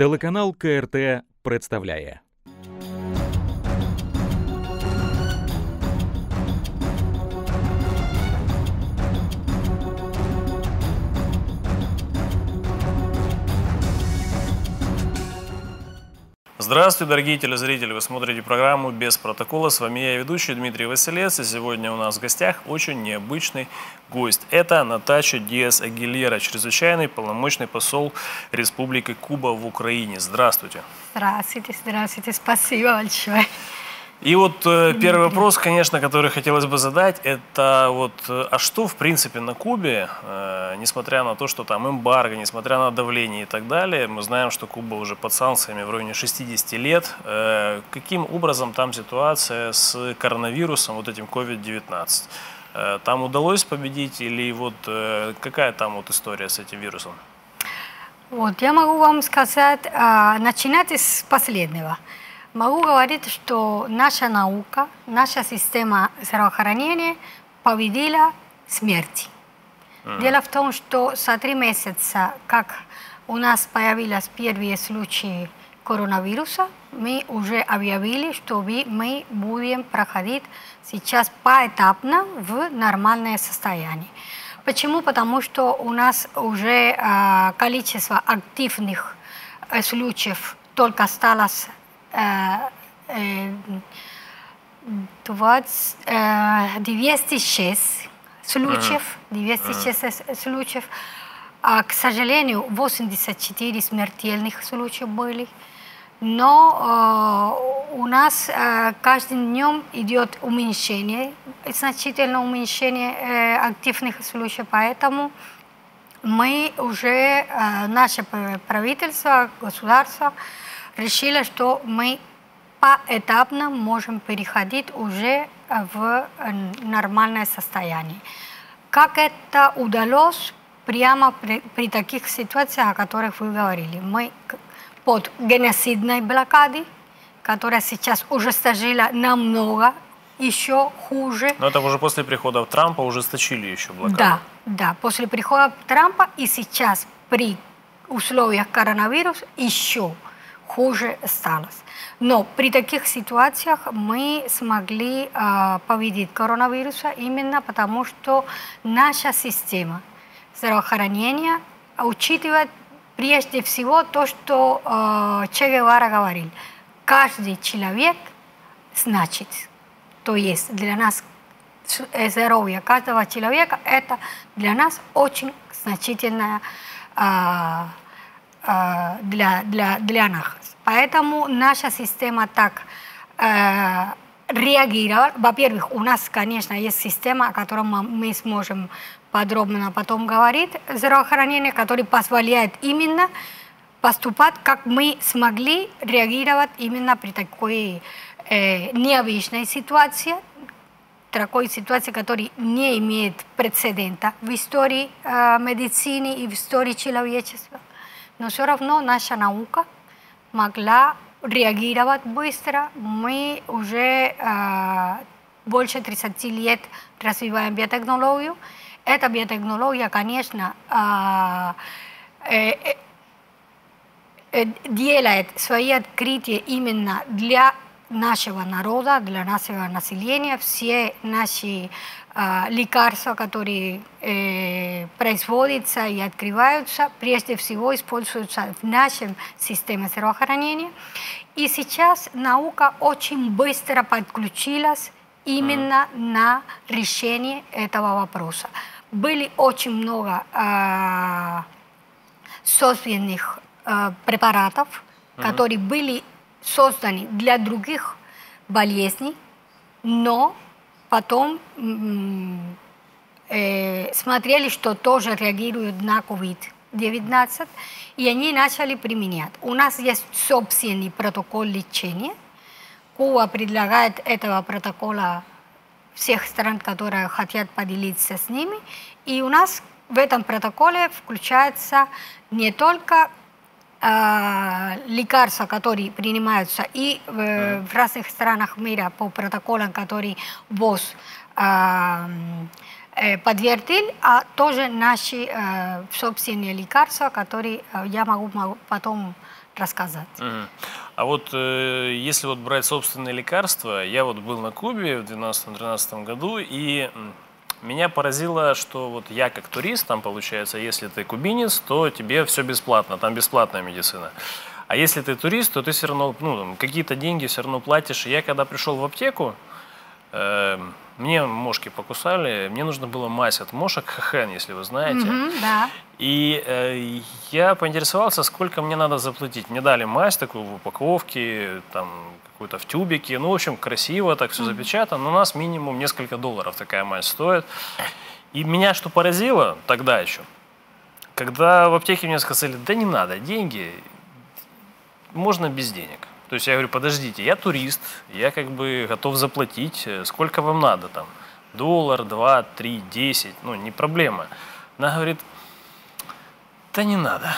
Телеканал КРТ представляє. Здравствуйте, дорогие телезрители! Вы смотрите программу «Без протокола». С вами я, ведущий Дмитрий Василец. И сегодня у нас в гостях очень необычный гость. Это Натача Диас Агилера, чрезвычайный полномочный посол Республики Куба в Украине. Здравствуйте! Здравствуйте, здравствуйте, спасибо большое. И вот э, первый вопрос, конечно, который хотелось бы задать, это вот, э, а что в принципе на Кубе, э, несмотря на то, что там эмбарго, несмотря на давление и так далее, мы знаем, что Куба уже под санкциями в районе 60 лет, э, каким образом там ситуация с коронавирусом, вот этим COVID-19? Э, там удалось победить или вот э, какая там вот история с этим вирусом? Вот, я могу вам сказать, а, начинать с последнего. Могу говорить, что наша наука, наша система здравоохранения победила смерть. Дело в том, что за три месяца, как у нас появились первые случаи коронавируса, мы уже объявили, что мы- будем проходить сейчас поэтапно в нормальное состояние. Почему? Потому что у нас уже а, количество активных э, случаев только осталось 20, 206 случаев, 206 случаев. А, к сожалению, 84 смертельных случаев были. Но э, у нас э, каждым днем идет уменьшение, значительное уменьшение э, активных случаев, поэтому мы уже, э, наше правительство, государство решило, что мы поэтапно можем переходить уже в э, нормальное состояние. Как это удалось прямо при, при таких ситуациях, о которых вы говорили? Мы под геноцидной блокадой, которая сейчас ужесточила намного еще хуже. Но это уже после прихода Трампа ужесточили еще блокаду. Да, да. После прихода Трампа и сейчас при условиях коронавируса еще хуже стало. Но при таких ситуациях мы смогли а, победить коронавируса именно потому, что наша система здравоохранения учитывает прежде всего то, что э, Че Гевара говорил. Каждый человек значит. То есть для нас э, здоровье каждого человека это для нас очень значительное а, а, для, для, для нас. Поэтому наша система так э, реагировала. Во-первых, у нас, конечно, есть система, о которой мы- сможем подробно потом говорить, здравоохранение, которое позволяет именно поступать, как мы смогли реагировать именно при такой э, необычной ситуации, такой ситуации, которая не имеет прецедента в истории э, медицины и в истории человечества. Но все равно наша наука могла реагировать быстро. Мы уже э, больше 30 лет развиваем биотехнологию. Эта биотехнология, конечно, э, э, э, э, делает свои открытия именно для нашего народа, для нашего населения. Все наши лекарства, которые э, производятся и открываются, прежде всего используются в нашем системе здравоохранения. И сейчас наука очень быстро подключилась именно на решение этого вопроса. Были очень много а, созданных э, препаратов, которые были созданы для других болезней, но потом э, смотрели, что тоже реагируют на COVID-19, и они начали применять. У нас есть собственный протокол лечения. Куба предлагает этого протокола всех стран, которые хотят поделиться с ними. И у нас в этом протоколе включается не только лекарства, которые принимаются и в, в разных странах мира по протоколам, которые ВОЗ э, э, подтвердил, а тоже наши э, собственные лекарства, которые э, я могу, могу потом рассказать. Мгм. А вот э, если вот брать собственные лекарства, я вот был на Кубе в 2012-2013 году, и меня поразило, что вот я как турист, там получается, если ты кубинец, то тебе все бесплатно, там бесплатная медицина. А если ты турист, то ты все равно, ну, какие-то деньги все равно платишь. И я когда пришел в аптеку, э, мне мошки покусали, мне нужно было мазь от мошек, ххэн, если вы знаете. Мгм, да. И э, я поинтересовался, сколько мне надо заплатить. Мне дали мазь такую в упаковке, там какую-то в тюбике. Ну, в общем, красиво так все запечатано. Но у нас минимум несколько долларов такая мазь стоит. И меня что поразило тогда еще, когда в аптеке мне сказали, да не надо, деньги, можно без денег. То есть я говорю, подождите, я турист, я как бы готов заплатить, э, сколько вам надо там, доллар, два, три, десять, ну не проблема. Она говорит, да не надо.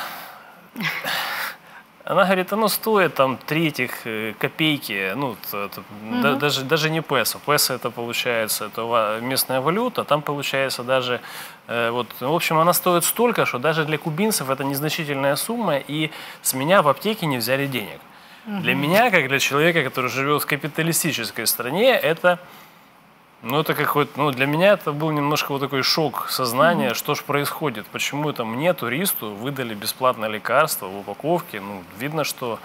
Она говорит, оно стоит там три этих э, копейки, ну, т- т- да- даже, даже не песо. Песо это получается, это местная валюта, там получается даже, э, вот, в общем, она стоит столько, что даже для кубинцев это незначительная сумма, и с меня в аптеке не взяли денег. Для меня, как для человека, который живет в капиталистической стране, это ну, это какой-то, ну, для меня это был немножко вот такой шок сознания, что же происходит, почему это мне, туристу, выдали бесплатное лекарство в упаковке, ну, видно, что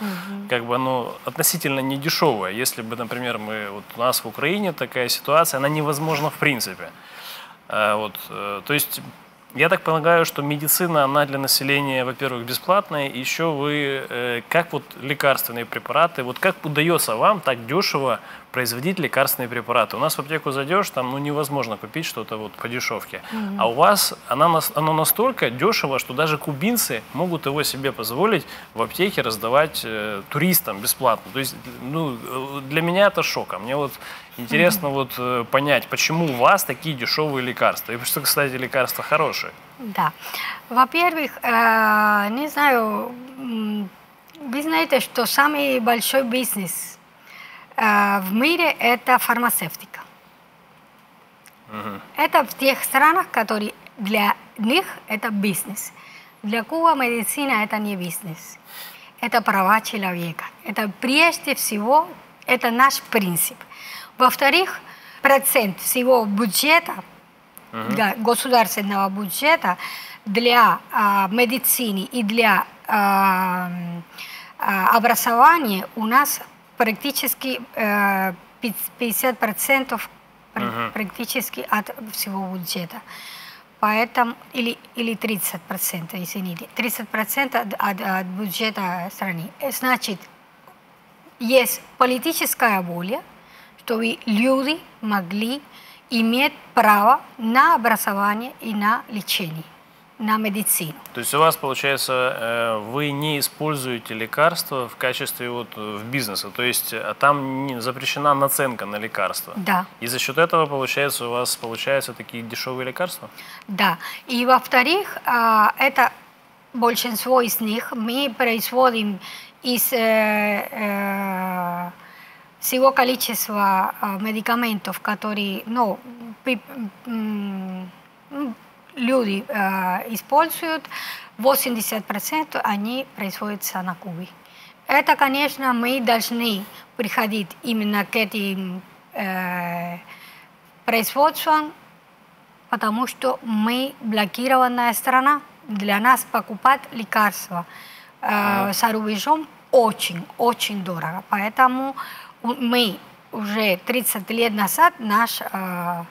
как бы оно относительно не дешевое. Если бы, например, мы, вот у нас в Украине такая ситуация, она невозможна в принципе. А, вот, э, то есть, я так полагаю, что медицина, она для населения, во-первых, бесплатная, и еще вы, э, как вот лекарственные препараты, вот как удается вам так дешево производить лекарственные препараты? У нас в аптеку зайдешь, там ну, невозможно купить что-то вот по дешевке. А у вас она, оно настолько дешево, что даже кубинцы могут его себе позволить в аптеке раздавать э, туристам бесплатно. То есть, ну, э, для меня это шок. А мне вот интересно вот э, понять, почему у вас такие дешевые лекарства. И что, кстати, лекарства хорошие. Да. Во-первых, э, не знаю, вы знаете, что самый большой бизнес э, в мире – это фармацевтика. Это в тех странах, которые для них это бизнес. Для Кубы медицина это не бизнес. Это права человека. Это прежде всего, это наш принцип. Во-вторых, процент всего бюджета, да, государственного бюджета для а, медицины и для а, а, образования у нас практически пи- 50% пр- практически от всего бюджета. Поэтому, или, или 30%, извините, 30% от, от, от бюджета страны. Э, Значит, есть политическая воля, чтобы люди могли иметь право на образование и на лечение, на медицину. То есть у вас, получается, э, вы не используете лекарства в качестве вот э, в бизнесе, то есть э, там запрещена наценка на лекарства. Да. И за счет этого, получается, у вас получаются такие дешевые лекарства? Да. И во-вторых, это большинство из них мы производим из э, э, всего количества а, медикаментов, которые ну, люди э, используют, 80% они производятся на Кубе. Это, конечно, мы должны приходить именно к этим э, производствам, потому что мы блокированная страна. Для нас покупать лекарства э, за рубежом очень, очень дорого. Поэтому мы уже 30 лет назад наш э,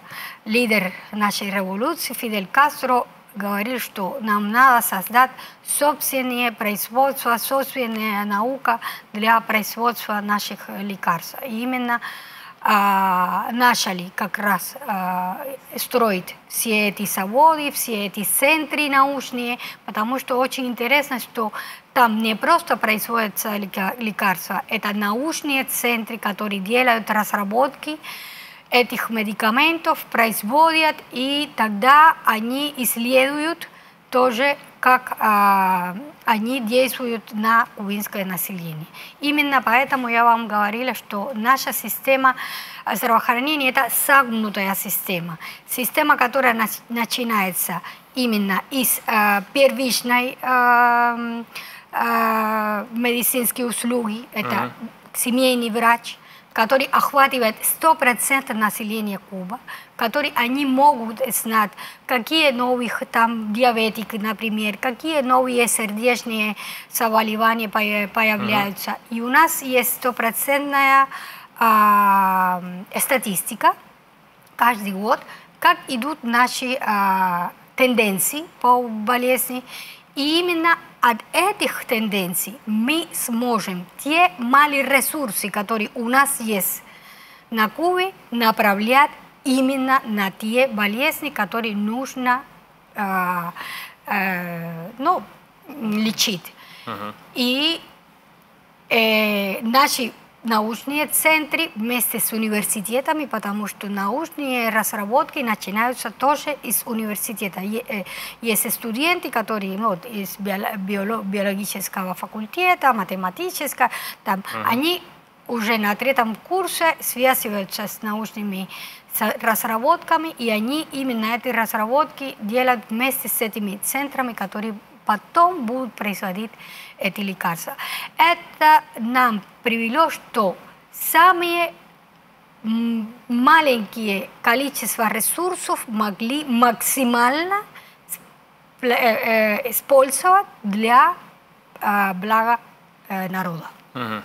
лидер нашей революции Фидель Кастро говорил, что нам надо создать собственное производство, собственная наука для производства наших лекарств. И именно а, начали как раз а, строить все эти заводы, все эти центры научные, потому что очень интересно, что там не просто производятся лека- лекарства, это научные центры, которые делают разработки этих медикаментов, производят, и тогда они исследуют тоже как а, они действуют на кубинское население. Именно поэтому я вам говорила, что наша система здравоохранения – это согнутая система. Система, которая нач, начинается именно из а, первичной а, а, медицинской услуги, это uh-huh. семейный врач – который охватывает 100% населения Кубы, который они могут знать, какие новые там диабетики, например, какие новые сердечные заболевания появляются. Mm-hmm. И у нас есть стопроцентная а, статистика каждый год, как идут наши а, тенденции по болезни. И именно от этих тенденций мы сможем те малые ресурсы, которые у нас есть на Кубе, направлять именно на те болезни, которые нужно э, э, ну, лечить. Uh-huh. И э, наши научные центры вместе с университетами, потому что научные разработки начинаются тоже из университета. Э, есть студенты, которые ну, из биологического факультета, математического, там, uh-huh. они уже на третьем курсе связываются с научными разработками, и они именно эти разработки делают вместе с этими центрами, которые потом будут производить эти лекарства. Это нам привело, что самые маленькие количество ресурсов могли максимально э, э, использовать для э, блага народа. Угу.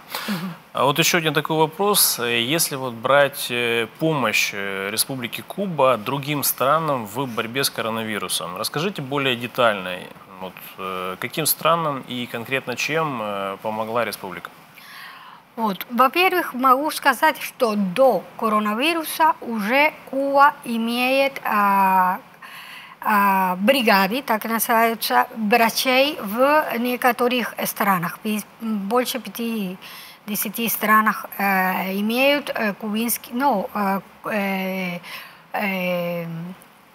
А вот еще один такой вопрос. Если вот брать помощь Республики Куба другим странам в борьбе с коронавирусом, расскажите более детально, вот, э, каким странам и конкретно чем э, помогла республика? Вот. Во-первых, могу сказать, что до коронавируса уже Куба имеет а, а, бригады, так называются, врачей в некоторых странах. Больше 50 странах э, имеют э, кубинский, ну, э, э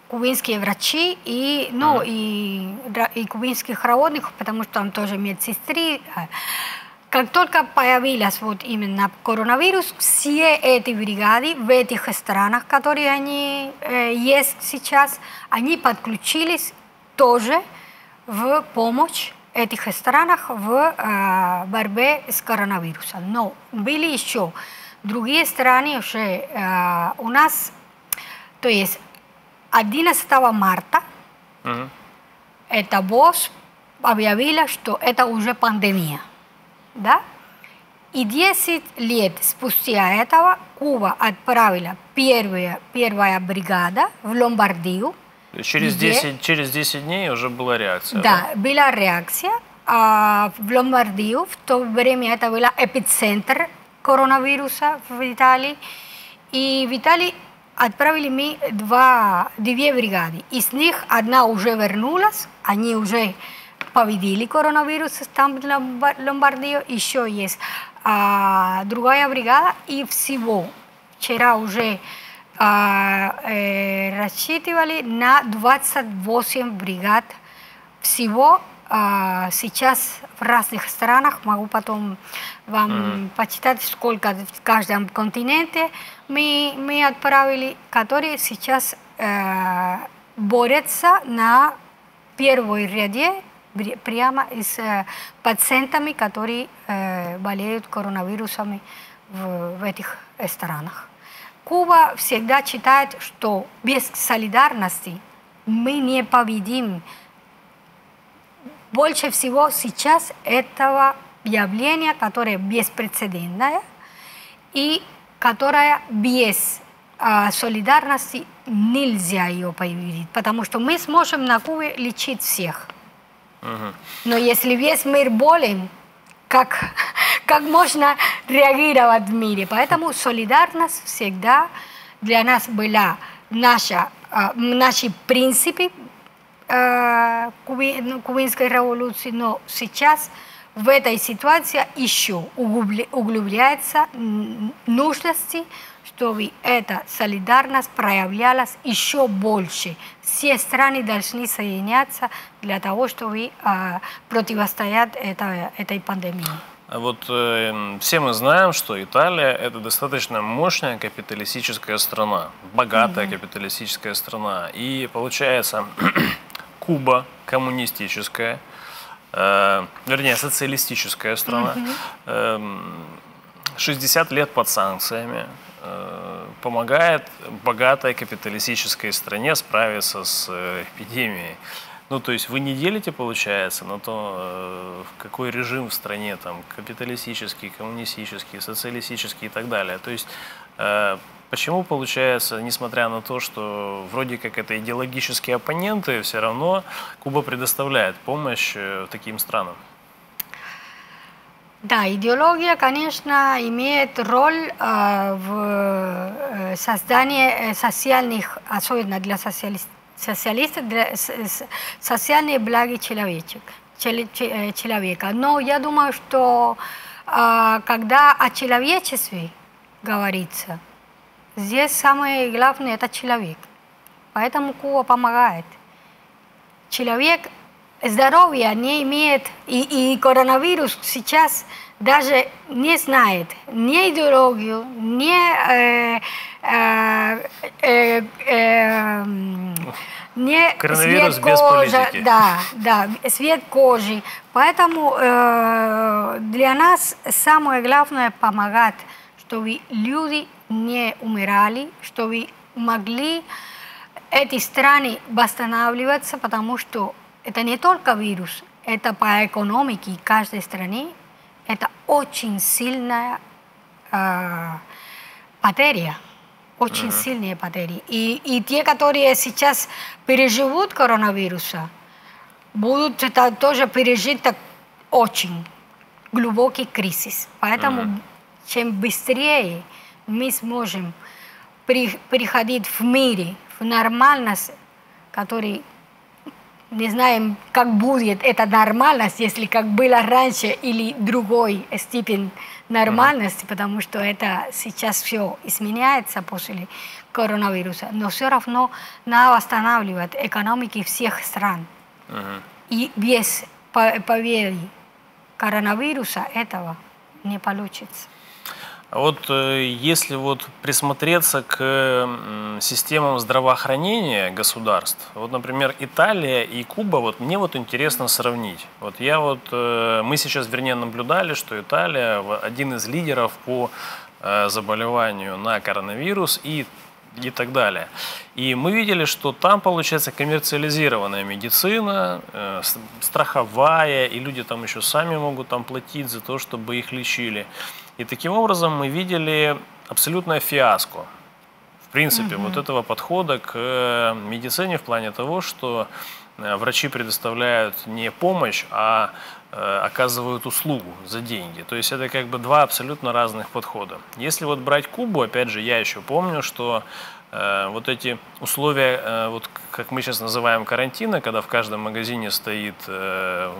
кубинские врачи и, ну, и, и кубинских работников, потому что там тоже медсестры. Как только появилась вот именно коронавирус, все эти бригады в этих странах, которые они э, есть сейчас, они подключились тоже в помощь этих странах в э, борьбе с коронавирусом. Но были еще другие страны уже э, у нас, то есть 11 марта uh-huh. эта ВОЗ объявила, что это уже пандемия. Да? И 10 лет спустя этого Куба отправила первая, первая бригада в Ломбардию. Через, где, 10, через 10 дней уже была реакция. Да, да? была реакция. А в Ломбардию в то время это был эпицентр коронавируса в Италии. И в Италии отправили мы два, две бригады. Из них одна уже вернулась, они уже победили коронавирус там в Ломбардию. Еще есть а, другая бригада и всего вчера уже а, э, рассчитывали на 28 бригад всего сейчас в разных странах, могу потом вам mm-hmm. почитать, сколько в каждом континенте мы, мы отправили, которые сейчас э, борются на первой ряде прямо с э, пациентами, которые э, болеют коронавирусами в, в этих странах. Куба всегда считает, что без солидарности мы не победим больше всего сейчас этого явления, которое беспрецедентное и которое без а, солидарности нельзя ее появить, потому что мы сможем на Кубе лечить всех. Но если весь мир болен, как, как можно реагировать в мире? Поэтому солидарность всегда для нас была наша, а, наши принципы э, кубинской революции, но сейчас в этой ситуации еще углубляется нужности, чтобы эта солидарность проявлялась еще больше. Все страны должны соединяться для того, чтобы э, противостоять это, этой пандемии. А вот э, все мы знаем, что Италия это достаточно мощная капиталистическая страна, богатая mm-hmm. капиталистическая страна. И получается, Куба коммунистическая, э, вернее, социалистическая страна, э, 60 лет под санкциями, э, помогает богатой капиталистической стране справиться с э, эпидемией. Ну, то есть вы не делите, получается, на то, э, какой режим в стране, там, капиталистический, коммунистический, социалистический и так далее. То есть э, почему, получается, несмотря на то, что вроде как это идеологические оппоненты, все равно Куба предоставляет помощь э, таким странам? Да, идеология, конечно, имеет роль э, в создании социальных, особенно для социалистов, социалисты для социальные блага человечек, э, человека. Но я думаю, что а, когда о человечестве говорится, здесь самое главное это человек. Поэтому Куба помогает. Человек здоровья не имеет, и, и коронавирус сейчас даже не знает ни идеологию, ни э, э, э, э, не Коронавирус цвет без кожи, политики. Да, да, цвет кожи. Поэтому э, для нас самое главное помогать, чтобы люди не умирали, чтобы могли эти страны восстанавливаться, потому что это не только вирус, это по экономике каждой страны, это очень сильная э, потеря очень uh-huh. сильные потери. И, и те, которые сейчас переживут коронавируса, будут это тоже пережить так очень глубокий кризис. Поэтому uh-huh. чем быстрее мы сможем при, приходить в мире, в нормальность, который не знаем, как будет эта нормальность, если как было раньше или другой степень нормальности, mm-hmm. потому что это сейчас все изменяется после коронавируса, но все равно надо восстанавливать экономики всех стран. Mm-hmm. И без поверий коронавируса этого не получится. А вот э, если вот присмотреться к системам здравоохранения государств, вот, например, Италия и Куба, вот мне вот интересно сравнить. Вот я вот, э, мы сейчас, вернее, наблюдали, что Италия один из лидеров по э, заболеванию на коронавирус и и так далее. И мы видели, что там получается коммерциализированная медицина, э, страховая, и люди там еще сами могут там платить за то, чтобы их лечили. И таким образом мы видели абсолютное фиаско, в принципе, угу. вот этого подхода к э, медицине в плане того, что э, врачи предоставляют не помощь, а э, оказывают услугу за деньги. То есть это как бы два абсолютно разных подхода. Если вот брать Кубу, опять же, я еще помню, что э, вот эти условия, э, вот как мы сейчас называем карантина, когда в каждом магазине стоит э, Э,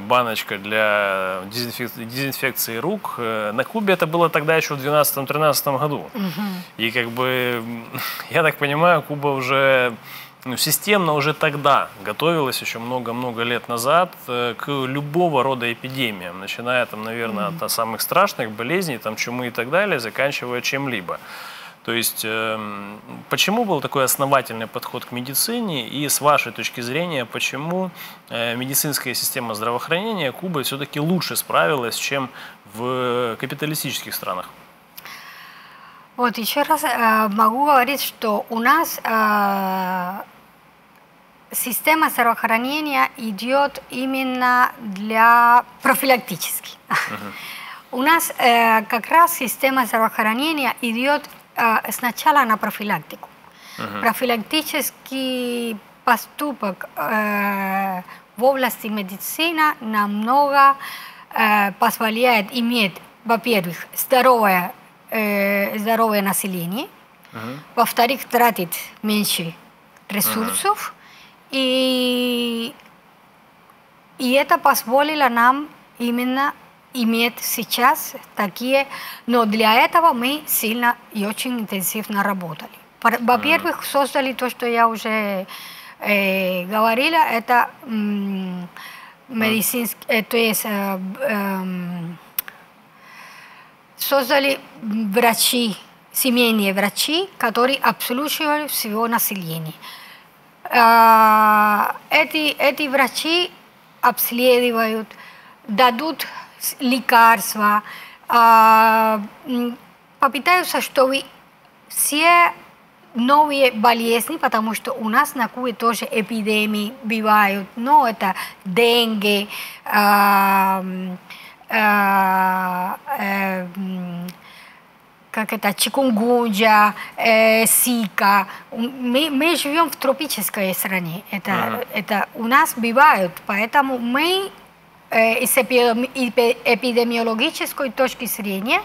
баночка для дезинфекции, дезинфекции рук. Э, на Кубе это было тогда еще в 2012-2013 году. Угу. И как бы, я так понимаю, Куба уже ну, системно уже тогда готовилась еще много-много лет назад э, к любого рода эпидемиям, начиная там, наверное, mm-hmm. от самых страшных болезней, там чумы и так далее, заканчивая чем-либо. То есть эм, почему был такой основательный подход к медицине и с вашей точки зрения, почему э, медицинская система здравоохранения Кубы все-таки лучше справилась, чем в капиталистических странах? Вот еще раз э, могу говорить, что у нас э, система здравоохранения идет именно для профилактически. Uh-huh. У нас э, как раз система здравоохранения идет сначала на профилактику. Uh-huh. Профилактический поступок э, в области медицины намного э, позволяет иметь, во-первых, здоровое, э, здоровое население, uh-huh. во-вторых, тратит меньше ресурсов, uh-huh. и, и это позволило нам именно иметь сейчас такие, но для этого мы сильно и очень интенсивно работали. Во-первых, создали то, что я уже э, говорила, это м, медицинский, э, то есть э, эм, создали врачи, семейные врачи, которые обслуживали всего населения. А, Эти, эти врачи обследуют, дадут лекарства, а, попытаются, чтобы все новые болезни, потому что у нас на Кубе тоже эпидемии бывают, но это денге, а, а, э, как это, чикунгунджа, э, сика. Мы, мы живем в тропической стране. Это, Ага. это у нас бывают, поэтому мы э, эпи- эпидемиологической точки зрения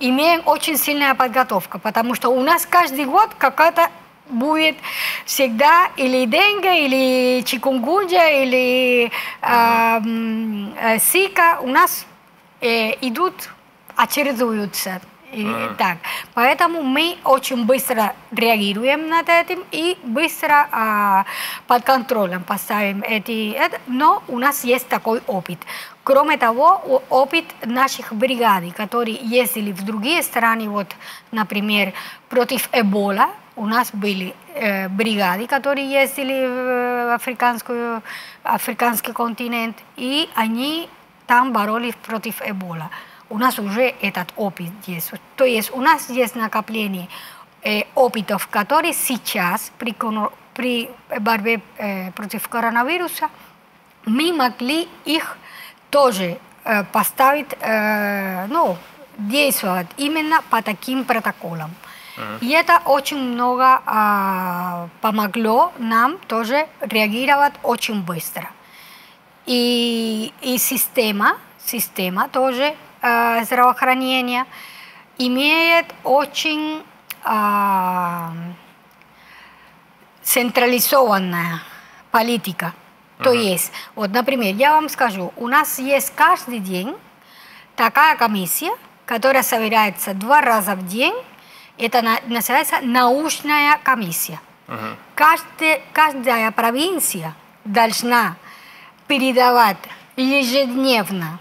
имеем очень сильная подготовка, потому что у нас каждый год какая-то будет всегда или денге, или чикунгунджа, или м, э, сика. У нас э, идут, очередуются. И Ага. так. Поэтому мы очень быстро реагируем над этим и быстро а, под контролем поставим эти... это. Но у нас есть такой опыт. Кроме того, опыт наших бригад, которые ездили в другие страны, вот, например, против Эбола, у нас были э, бригады, которые ездили в э, африканскую, африканский континент, и они там боролись против Эбола. У нас уже этот опыт есть. То есть у нас есть накопление э, опытов, которые сейчас при, при борьбе э, против коронавируса мы могли их тоже э, поставить, э, ну, действовать именно по таким протоколам. И это очень много а, помогло нам тоже реагировать очень быстро. И, и система, система тоже э, здравоохранения имеет очень а, централизованная политика. То есть, вот, например, я вам скажу, у нас есть каждый день такая комиссия, которая собирается два раза в день. Это на- называется научная комиссия. Мгм. Каждая, каждая провинция должна передавать ежедневно,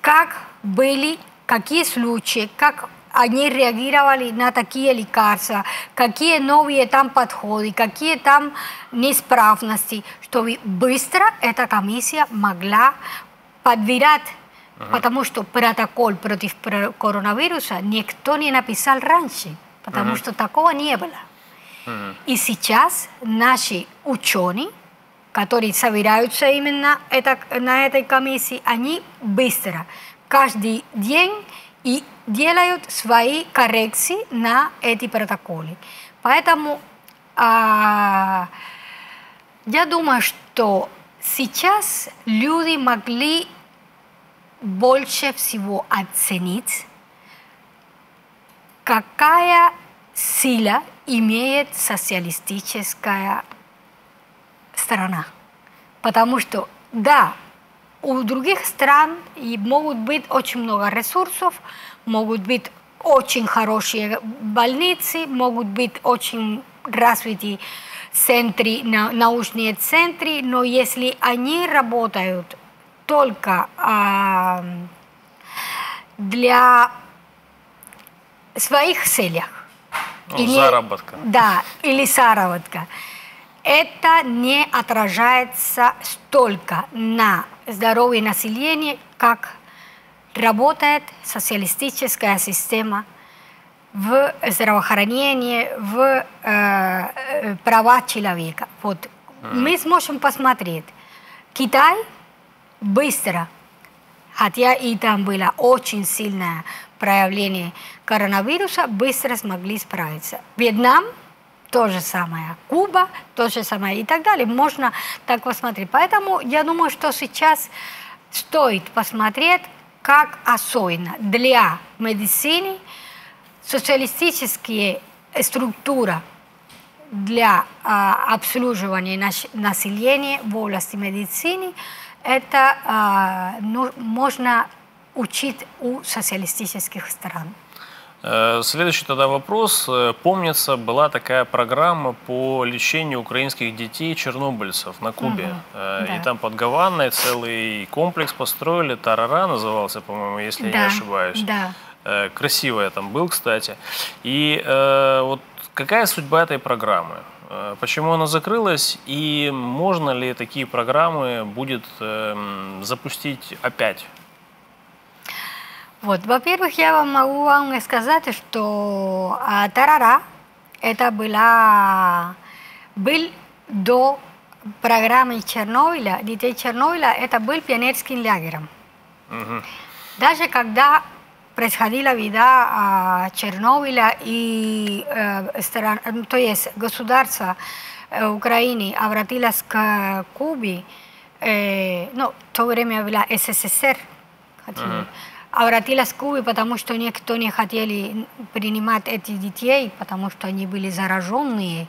как были, какие случаи, как они реагировали на такие лекарства, какие новые там подходы, какие там неисправности, чтобы быстро эта комиссия могла подбирать, потому что протокол против про- коронавируса никто не написал раньше, потому что такого не было. Мгм. И сейчас наши ученые, которые собираются именно это, на этой комиссии, они быстро, каждый день и делают свои коррекции на эти протоколы. Поэтому а, я думаю, что сейчас люди могли больше всего оценить какая сила имеет социалистическая страна. Потому что, да, у других стран и могут быть очень много ресурсов, могут быть очень хорошие больницы, могут быть очень развитые центры, на- научные центры, но если они работают только а, для своих целях, Ну, или- заработка. Да, или заработка. Это не отражается столько на здоровье населения, как работает социалистическая система в здравоохранении, в э, э, права человека. Вот мы сможем посмотреть. Китай быстро хотя и там было очень сильное проявление коронавируса, быстро смогли справиться. Вьетнам то же самое, Куба то же самое и так далее. Можно так посмотреть. Поэтому я думаю, что сейчас стоит посмотреть, как особенно для медицины социалистические структуры для а, обслуживания населения в области медицины, это а, ну, можно учить у социалистических стран. Э, следующий тогда вопрос. Э, помнится, была такая программа по лечению украинских детей чернобыльцев на Кубе. Э, да. И там под Гаванной целый комплекс построили. Тарара назывался, по-моему, если я да, не ошибаюсь. Да. Э, Красиво я там был, кстати. И э, вот какая судьба этой программы? Почему она закрылась? И можно ли такие программы будет эм, запустить опять? Вот, во-первых, я вам могу вам сказать, что а, Тарара это была был до программы Чернобыля, детей Чернобыля, это был пионерским лагерем. Мгм. Даже когда происходила беда а, Чернобыля и э, стран- ну, то есть государство э, Украины обратилось к Кубе, э, ну, в то время была СССР, хотели, обратилась к Кубе, потому что никто не хотели принимать этих детей, потому что они были зараженные.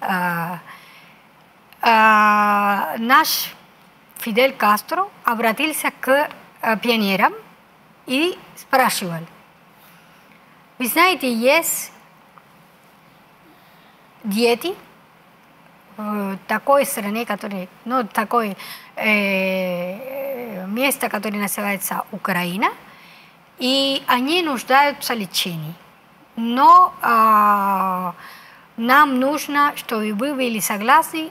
А, а, наш Фидель Кастро обратился к э, пионерам и спрашивал, вы знаете, есть дети в такой стране, который, ну, такой э, место, которое называется Украина, и они нуждаются в лечении. Но а, нам нужно, чтобы вы были согласны,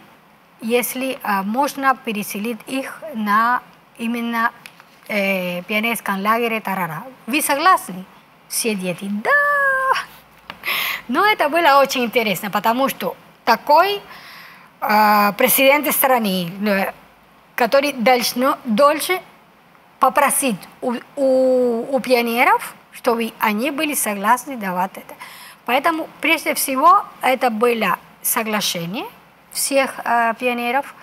если а, можно переселить их на именно э, пионерском лагере Тарара. Вы согласны? Все дети, да! Но это было очень интересно, потому что такой а, президент страны, э, который должно, должен попросить у, у, у пионеров, чтобы они были согласны давать это. Поэтому, прежде всего, это было соглашение всех э, пионеров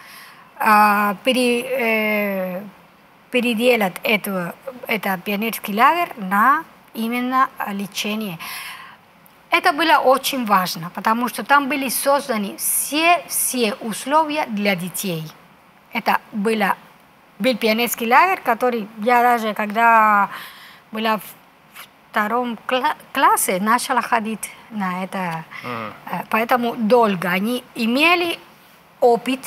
э, пере, э, переделать это, это пионерский лагерь на именно лечение. Это было очень важно, потому что там были созданы все, все условия для детей. Это было, был пионерский лагерь, который я даже когда была в втором кла- классе начала ходить на это. Э, Поэтому долго они имели опыт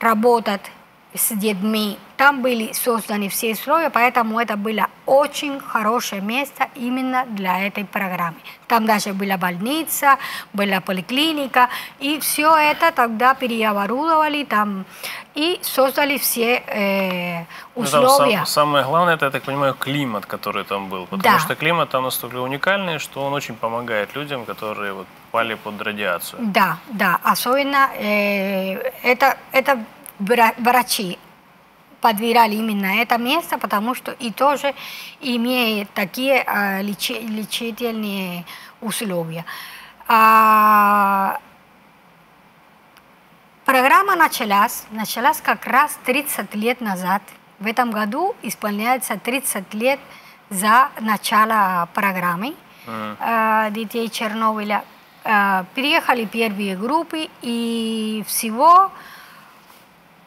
работать с детьми. Там были созданы все условия, поэтому это было очень хорошее место именно для этой программы. Там даже была больница, была поликлиника, и все это тогда переоборудовали там и создали все э, Ну, там сам- условия. самое главное, это, я так понимаю, климат, который там был. Потому Да. что климат там настолько уникальный, что он очень помогает людям, которые вот попали под радиацию. Да, да, особенно э, это, это врачи подбирали именно это место, потому что и тоже имеет такие э, лечи- лечительные условия. А, программа началась, началась как раз 30 лет назад. В этом году исполняется 30 лет за начало программы Мгм. э, детей Чернобыля. Э, Приехали первые группы, и всего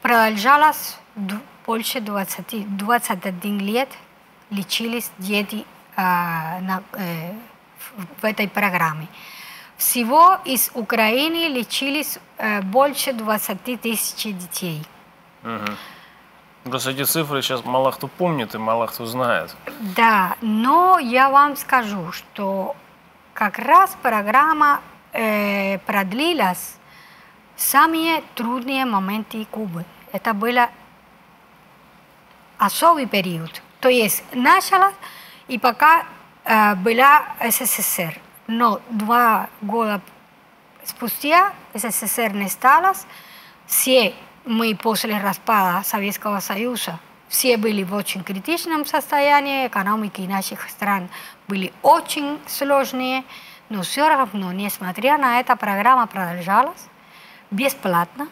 продолжалось д- больше 20, 21 лет лечились дети э, на- э, в- этой программе. Всего из Украины лечились э, больше 20 тысяч детей. Мгм. Просто эти цифры сейчас мало кто помнит и мало кто знает. Да, но я вам скажу, что как раз программа э, продлилась самые трудные моменты Кубы. Это было особый период. То есть началось, и пока э, была СССР. Но два года спустя СССР не стало. Все мы после распада Советского Союза, все были в очень критичном состоянии, экономики наших стран были очень сложные, но все равно, несмотря на это, программа продолжалась бесплатно.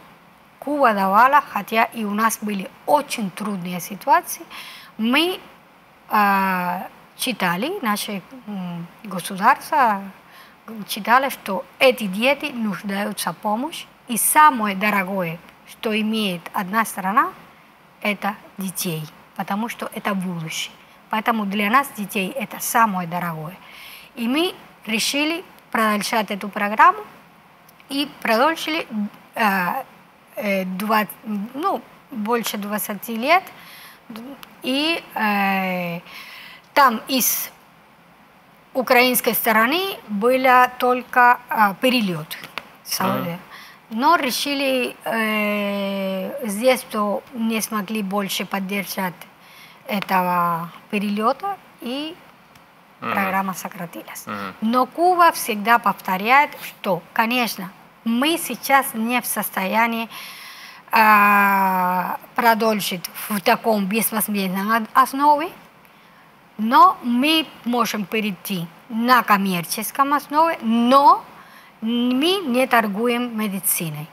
Куба давала, хотя и у нас были очень трудные ситуации, мы а, читали, наше государство, читала, что эти дети нуждаются в помощи, и самое дорогое, что имеет одна страна, это детей, потому что это будущее. Поэтому для нас детей это самое дорогое. И мы решили продолжать эту программу и продолжили э, э, 20, ну, больше 20 лет. И э, там из украинской стороны было только э, перелет. Саудия. Но решили э, здесь, что не смогли больше поддержать этого перелета, и программа сократилась. Но Куба всегда повторяет, что, конечно, мы сейчас не в состоянии э, продолжить в таком безвозмездном основе, но мы можем перейти на коммерческом основе, но мы не торгуем медициной.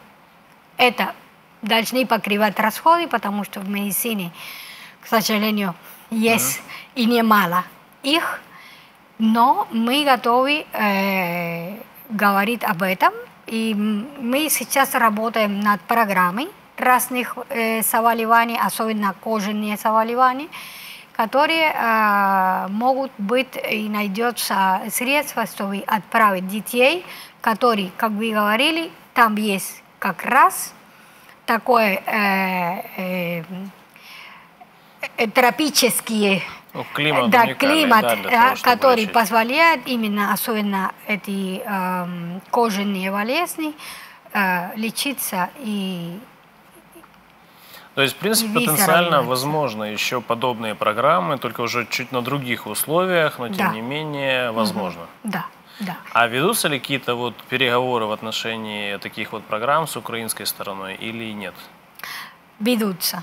Это должны покрывать расходы, потому что в медицине, к сожалению, есть и немало их, но мы готовы э, говорить об этом, и мы сейчас работаем над программой разных э, заболеваний, особенно кожаные заболевания, которые э, могут быть и найдется средства, чтобы отправить детей, которые, как вы говорили, там есть как раз такое э, э, тропические Ну, климат да, климат, э, того, который лечить. позволяет именно особенно эти эм, кожаные болезни э, лечиться и То есть, в принципе, виза потенциально возможно еще подобные программы, только уже чуть на других условиях, но тем Да. не менее возможно. да, да. А ведутся ли какие-то вот переговоры в отношении таких вот программ с украинской стороной или нет? Ведутся,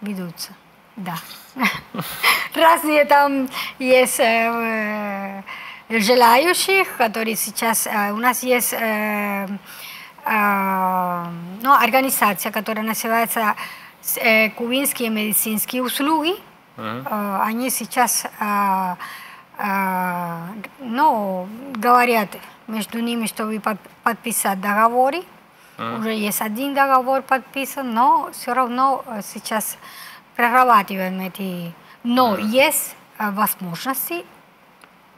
ведутся, да. Разные там есть э, э, желающих, которые сейчас... э, у нас есть э, э, ну, организация, которая называется э, Кубинские медицинские услуги. Э, Они сейчас э, э, ну, говорят между ними, чтобы под- подписать договоры. Уже есть один договор подписан, но все равно э, сейчас прорабатываем эти. Но есть э, возможности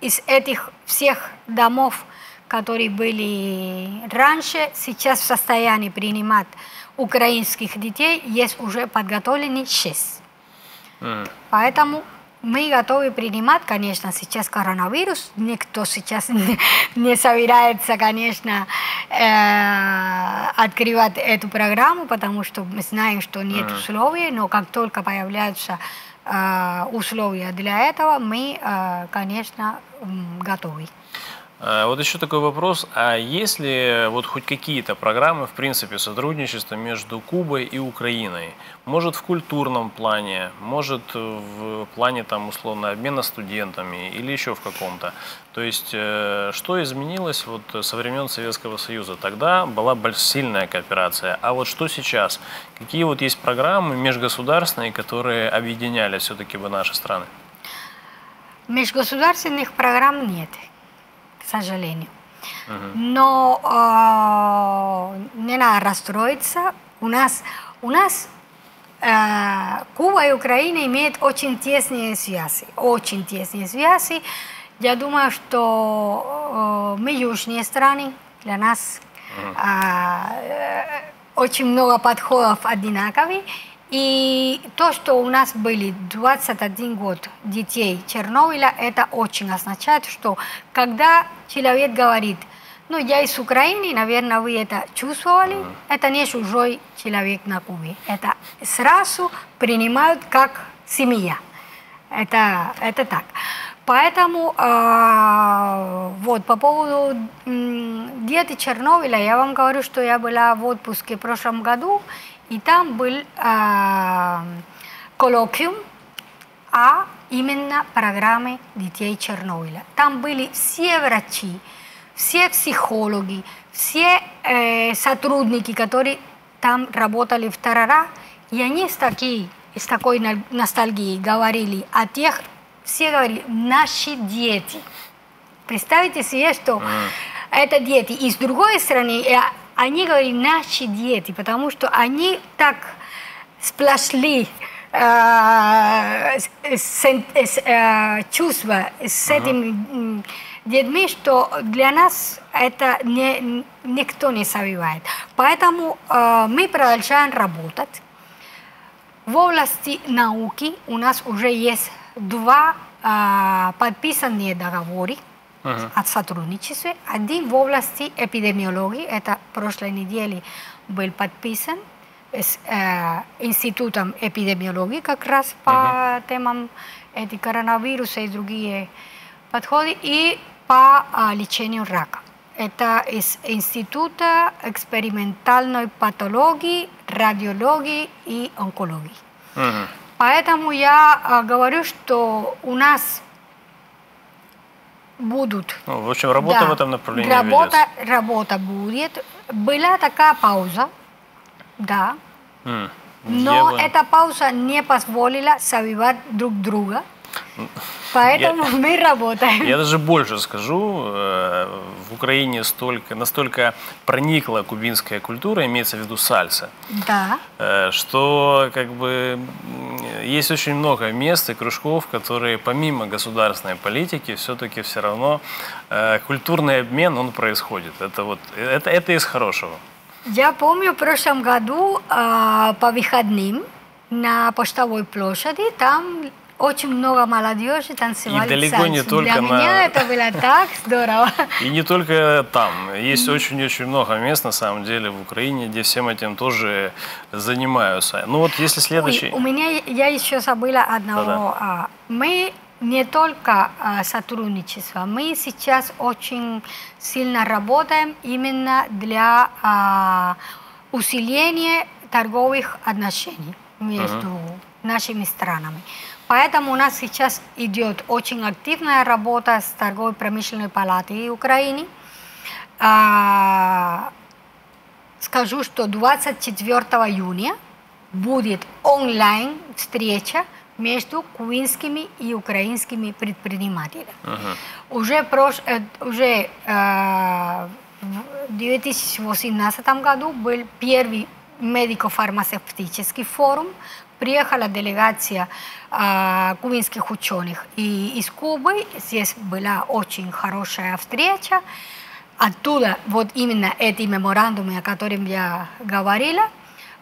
из этих всех домов, которые были раньше, сейчас в состоянии принимать украинских детей, есть уже подготовлены шесть. Мгм. Поэтому мы готовы принимать, конечно, сейчас коронавирус, никто сейчас не, не собирается, конечно, э, открывать эту программу, потому что мы знаем, что нет условий, но как только появляются э, условия для этого, мы, э, конечно, готовы. А, Вот еще такой вопрос. А есть ли вот хоть какие-то программы, в принципе, сотрудничества между Кубой и Украиной? Может, в культурном плане, может, в плане, там, условно, обмена студентами или еще в каком-то? То есть, э, что изменилось вот со времен Советского Союза? Тогда была сильная кооперация. А вот что сейчас? Какие вот есть программы межгосударственные, которые объединяли все-таки бы наши страны? Межгосударственных программ нет, сожалению. Но э, не надо расстроиться. У нас, у нас э, Куба и Украина имеют очень тесные связи, очень тесные связи. Я думаю, что э, мы южные страны, для нас а, э, очень много подходов одинаковых. И то, что у нас были 21 год детей Чернобыля, это очень означает, что когда человек говорит, ну, я из Украины, наверное, вы это чувствовали, это не чужой человек на Кубе. Это сразу принимают как семья. Это, это так. Поэтому э, вот по поводу м, дети Чернобыля, я вам говорю, что я была в отпуске в прошлом году, и там был э, коллоквиум о именно программе детей Чернобыля. Там были все врачи, все психологи, все э, сотрудники, которые там работали в Тарара, и они с, таки, с такой ностальгией говорили о тех, все говорили, наши дети. Представьте себе, что это дети. И с другой стороны, они говорят наши дети, потому что они так сплошли э, с, с, э, чувства с этими детьми, что для нас это не, никто не забивает. Поэтому э, мы продолжаем работать. В области науки у нас уже есть два э, подписанные договоры uh-huh. о сотрудничестве. Один в области эпидемиологии, это прошлой неделе был подписан с э, Институтом эпидемиологии как раз по uh-huh. темам эти коронавируса и другие подходы, и по э, лечению рака. Это из Института экспериментальной патологии, радиологии и онкологии. Uh-huh. Поэтому я э, говорю, что у нас будут. Ну, в общем, работа да, в этом направлении работа, ведется. Работа будет. Была такая пауза, да. Mm. Но эта пауза не позволила забивать друг друга. Поэтому я, мы работаем. Я даже больше скажу, э, в Украине столько, настолько проникла кубинская культура, имеется в виду сальса, да. Э, что как бы есть очень много мест и кружков, которые помимо государственной политики все-таки все равно э, культурный обмен он происходит. Это вот это это из хорошего. Я помню в прошлом году по выходным на Почтовой площади там очень много молодежи танцевали И далеко не только Для на... меня это было так здорово. И не только там. Есть очень-очень много мест, на самом деле, в Украине, где всем этим тоже занимаются. Ну вот если следующий... Ой, у меня, я еще забыла одного. Да-да. Мы не только сотрудничество, мы сейчас очень сильно работаем именно для усиления торговых отношений между угу. нашими странами. Поэтому у нас сейчас идет очень активная работа с торговой промышленной палатой Украины. А, скажу, что 24 июня будет онлайн встреча между кубинскими и украинскими предпринимателями. Uh-huh. Уже, прош... Э, уже э, в 2018 году был первый медико-фармацевтический форум, приехала делегация э, кубинских ученых и из Кубы. Здесь была очень хорошая встреча. Оттуда вот именно эти меморандумы, о которых я говорила.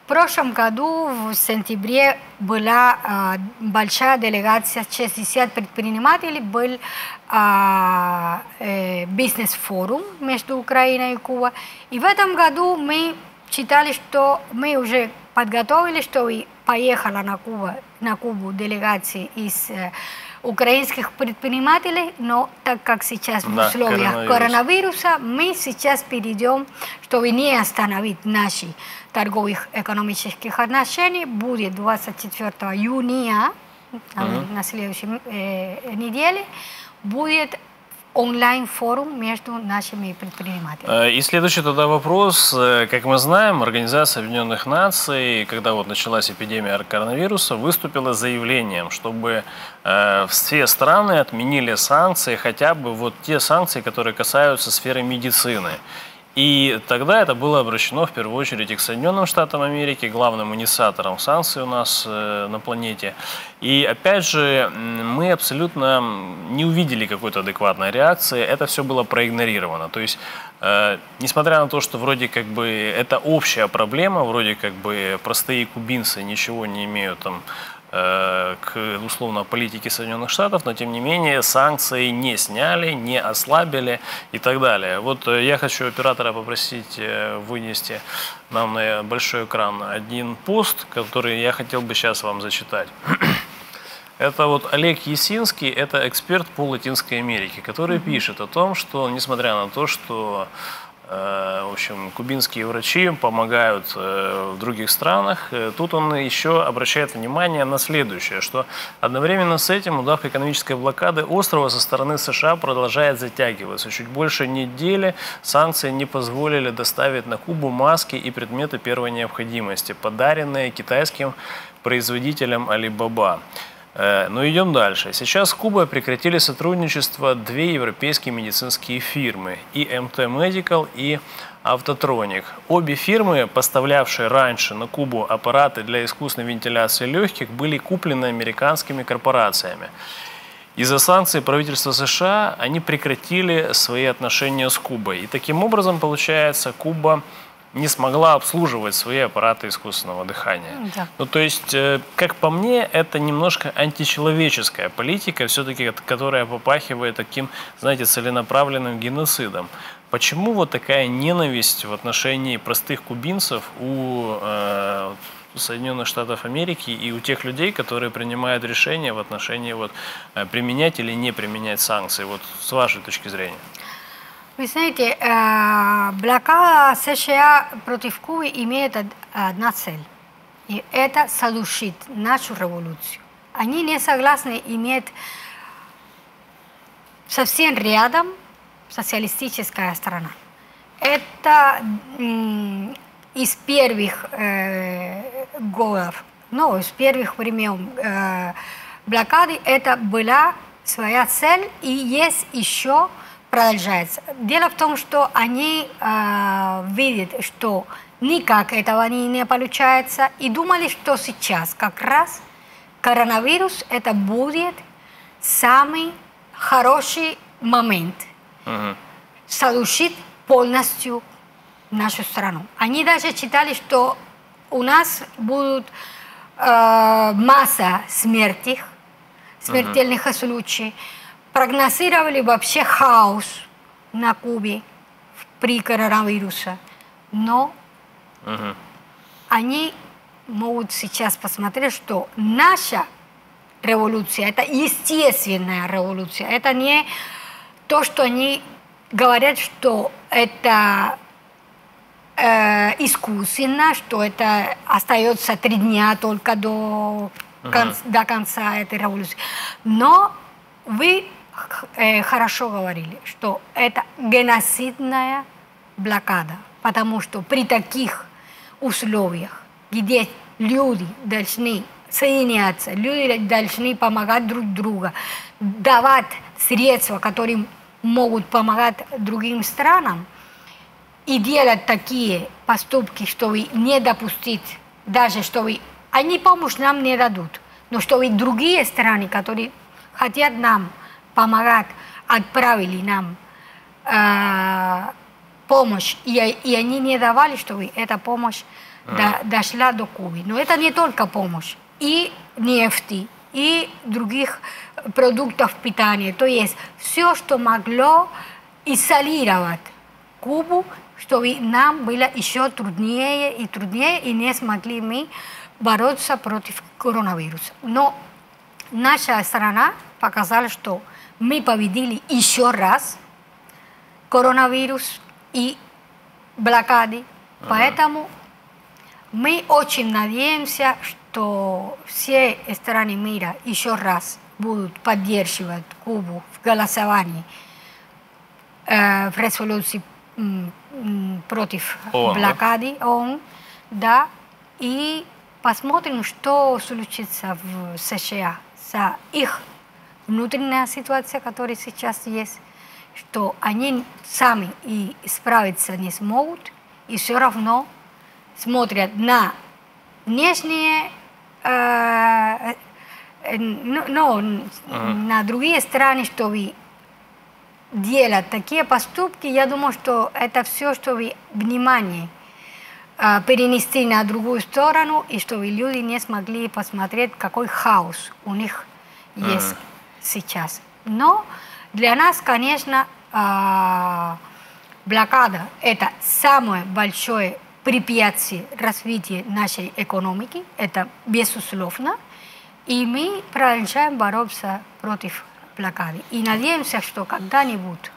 В прошлом году, в сентябре, была э, большая делегация, 60 предпринимателей, был э, э, бизнес-форум между Украиной и Кубой. И в этом году мы считали, что мы уже подготовили, что поехала на Кубу, на Кубу делегации из э, украинских предпринимателей, но так как сейчас в да, условиях коронавирус. коронавируса, мы сейчас перейдем, чтобы не остановить наши торговых экономических отношений, будет 24 июня, uh-huh. на следующей э, неделе, будет онлайн-форум между нашими предпринимателями. Э, и следующий тогда вопрос. Э, как мы знаем, Организация Объединенных Наций, когда вот началась эпидемия коронавируса, выступила с заявлением, чтобы э, все страны отменили санкции, хотя бы вот те санкции, которые касаются сферы медицины. И тогда это было обращено в первую очередь и к Соединенным Штатам Америки, главным инициатором санкций у нас э, на планете. И опять же, мы абсолютно не увидели какой-то адекватной реакции, это все было проигнорировано. То есть, э, несмотря на то, что вроде как бы это общая проблема, вроде как бы простые кубинцы ничего не имеют там к условно политике Соединенных Штатов, но тем не менее санкции не сняли, не ослабили и так далее. Вот э, я хочу оператора попросить э, вынести нам на большой экран один пост, который я хотел бы сейчас вам зачитать. Это вот Олег Есинский, это эксперт по Латинской Америке, который пишет о том, что несмотря на то, что Э, в общем, кубинские врачи помогают э, в других странах. Э, тут он еще обращает внимание на следующее, что одновременно с этим удавка экономической блокады острова со стороны США продолжает затягиваться. Чуть больше недели санкции не позволили доставить на Кубу маски и предметы первой необходимости, подаренные китайским производителям Alibaba. Э, Но ну, идем дальше. Сейчас с Кубой прекратили сотрудничество две европейские медицинские фирмы, и МТ Medical, и Автотроник. Обе фирмы, поставлявшие раньше на Кубу аппараты для искусственной вентиляции легких, были куплены американскими корпорациями. Из-за санкций правительства США они прекратили свои отношения с Кубой. И таким образом, получается, Куба не смогла обслуживать свои аппараты искусственного дыхания. Да. Ну, то есть, э, как по мне, это немножко античеловеческая политика, все-таки, которая попахивает таким, знаете, целенаправленным геноцидом. Почему вот такая ненависть в отношении простых кубинцев у э, Соединенных Штатов Америки и у тех людей, которые принимают решения в отношении вот, э, применять или не применять санкции, вот с вашей точки зрения? Вы знаете, э, блокада США против Кубы имеет одна цель. И это задушить нашу революцию. Они не согласны иметь совсем рядом социалистическая страна. Это из первых э, годов, ну, из первых времен э, блокады, это была своя цель, и есть еще продолжается. Дело в том, что они э, видят, что никак этого не, не получается, и думали, что сейчас как раз коронавирус это будет самый хороший момент угу. задушить полностью нашу страну. Они даже считали, что у нас будут э, масса смертей, смертельных угу. случаев прогнозировали вообще хаос на Кубе при коронавирусе. Но угу. они могут сейчас посмотреть, что наша революция, это естественная революция, это не то, что они говорят, что это э, искусственно, что это остается три дня только до, кон, до конца этой революции. Но вы э, хорошо говорили, что это геноцидная блокада, потому что при таких условиях, где люди должны соединяться, люди должны помогать друг другу, давать средства, которые могут помогать другим странам, и делать такие поступки, чтобы не допустить, даже чтобы они помощь нам не дадут, но чтобы другие страны, которые хотят нам помогать, отправили нам э, помощь, и, и они не давали, чтобы эта помощь mm. до, дошла до Кубы. Но это не только помощь, и нефти, и других продуктов питания. То есть все, что могло изолировать Кубу, чтобы нам было еще труднее и труднее, и не смогли мы бороться против коронавируса. Но наша страна показала, что мы победили еще раз коронавирус и блокады. Ага. Поэтому мы очень надеемся, что все страны мира еще раз будут поддерживать Кубу в голосовании э, в резолюции против ООН, блокады ООН, да, и посмотрим, что случится в США с их внутренняя ситуация, которая сейчас есть, что они сами и справиться не смогут, и все равно смотрят на внешние, э, э, ну, ну на другие страны, чтобы делать такие поступки, я думаю, что это все, чтобы внимание э, перенести на другую сторону, и чтобы люди не смогли посмотреть, какой хаос у них есть сейчас. Но для нас, конечно, а, блокада – это самое большое препятствие развития нашей экономики, это безусловно, и мы продолжаем бороться против блокады. И надеемся, что когда-нибудь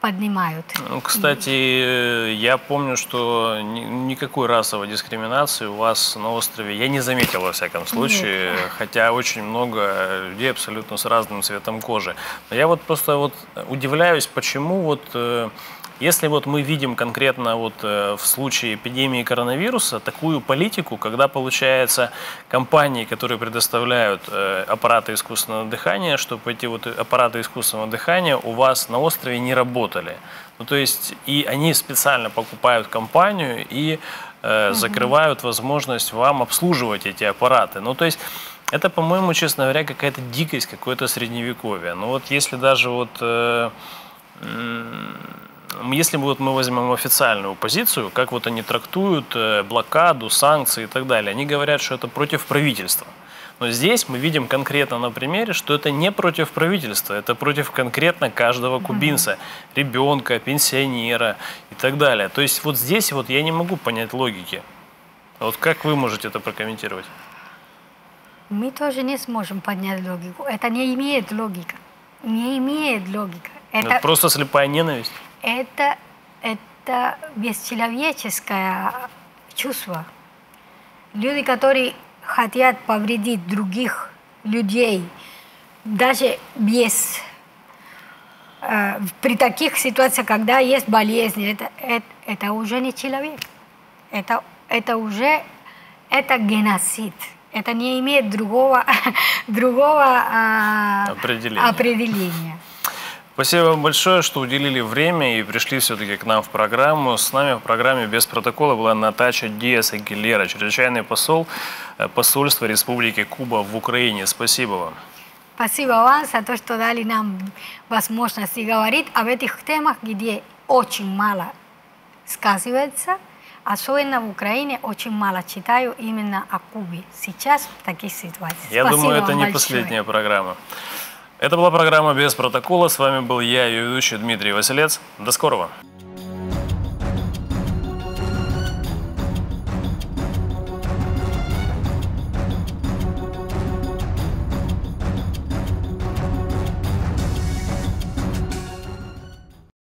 поднимают. Ну, кстати, я помню, что никакой расовой дискриминации у вас на острове я не заметил во всяком случае, Нет. хотя очень много людей абсолютно с разным цветом кожи. Но я вот просто вот удивляюсь, почему вот э, Если вот мы видим конкретно вот э, в случае эпидемии коронавируса такую политику, когда получается компании, которые предоставляют э, аппараты искусственного дыхания, чтобы эти вот аппараты искусственного дыхания у вас на острове не работали. Ну, то есть и они специально покупают компанию и э, закрывают возможность вам обслуживать эти аппараты. Ну, то есть это, по-моему, честно говоря, какая-то дикость, какое-то средневековье. Ну вот если даже вот... Э, если вот мы возьмем официальную позицию, как вот они трактуют э, блокаду, санкции и так далее, они говорят, что это против правительства. Но здесь мы видим конкретно на примере, что это не против правительства, это против конкретно каждого кубинца, ребенка, пенсионера и так далее. То есть вот здесь вот я не могу понять логики. Вот как вы можете это прокомментировать? Мы тоже не сможем поднять логику. Это не имеет логики. Не имеет логики. Это, это просто слепая ненависть? Это, это бесчеловеческое чувство. Люди, которые хотят повредить других людей, даже без э, при таких ситуациях, когда есть болезни, это, это, это уже не человек. Это, это уже это геноцид. Это не имеет другого, другого э, определения. определения. Спасибо вам большое, что уделили время и пришли все-таки к нам в программу. С нами в программе без протокола была Натача Диас Агилера, чрезвычайный посол э, посольства Республики Куба в Украине. Спасибо вам. Спасибо вам за то, что дали нам возможность говорить об этих темах, где очень мало сказывается. Особенно в Украине очень мало читаю именно о Кубе. Сейчас в таких ситуациях. Я Спасибо думаю, это не большое. последняя программа. Это была программа «Без протокола». С вами был я, ее ведущий Дмитрий Василец. До скорого.